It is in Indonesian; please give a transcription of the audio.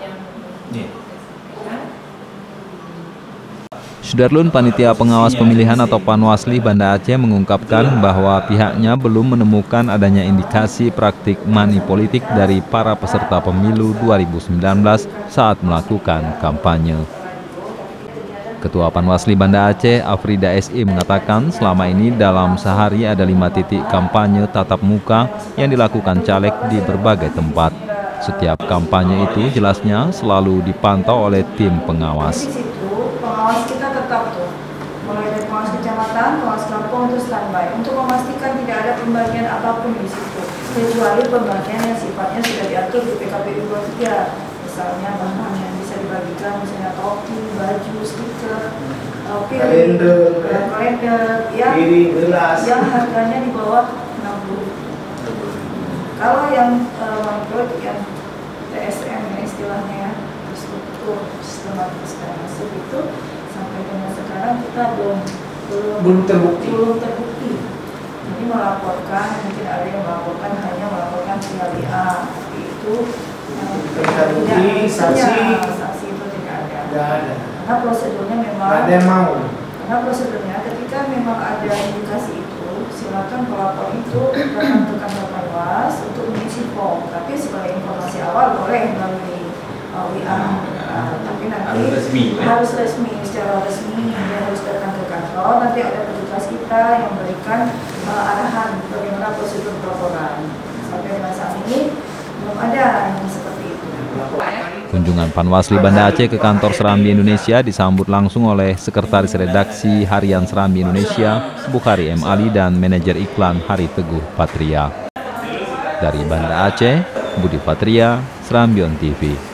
yang. Sudarlun Panitia Pengawas Pemilihan atau Panwasli Banda Aceh mengungkapkan bahwa pihaknya belum menemukan adanya indikasi praktik mani politik dari para peserta pemilu 2019 saat melakukan kampanye. Ketua Panwasli Banda Aceh, Afrida SI mengatakan selama ini dalam sehari ada lima titik kampanye tatap muka yang dilakukan caleg di berbagai tempat. Setiap kampanye itu jelasnya selalu dipantau oleh tim pengawas. Pengawas kita tetap tuh. Mulai dari pengawas kecamatan, pengawas kampung itu standby untuk memastikan tidak ada pembagian apa pun di situ. Kecuali pembagian yang sifatnya sudah diatur di PKPU 23 misalnya bahan yang bisa dibagikan misalnya topi, baju, stiker, topi, kalender, eh, kalender yang, gelas, yang harganya di bawah 60 kalau yang uh, yang TSM ya istilahnya ya struktur sistematis dan masuk itu sampai dengan sekarang kita belum belum belum terbukti. Belum terbukti. Jadi melaporkan mungkin ada yang melaporkan hanya melaporkan A, tapi itu terbukti saksi saksi itu tidak ada. Tidak ada. Karena prosedurnya memang. Ada yang mau. Karena prosedurnya ketika memang ada indikasi itu, silakan pelapor itu datang ke kantor Panwas untuk mengisi form. Tapi sebagai informasi awal boleh melalui uh, WA. Uh, tapi nanti harus resmi, harus resmi secara resmi dia harus datang ke kantor. Nanti ada petugas kita yang memberikan uh, arahan bagaimana prosedur pelaporan. Sampai dengan saat ini belum ada yang seperti itu. Kunjungan Panwasli Banda Aceh ke kantor Serambi Indonesia disambut langsung oleh Sekretaris Redaksi Harian Serambi Indonesia, Bukhari M. Ali dan Manajer Iklan Hari Teguh Patria. Dari Banda Aceh, Budi Patria, Serambion TV.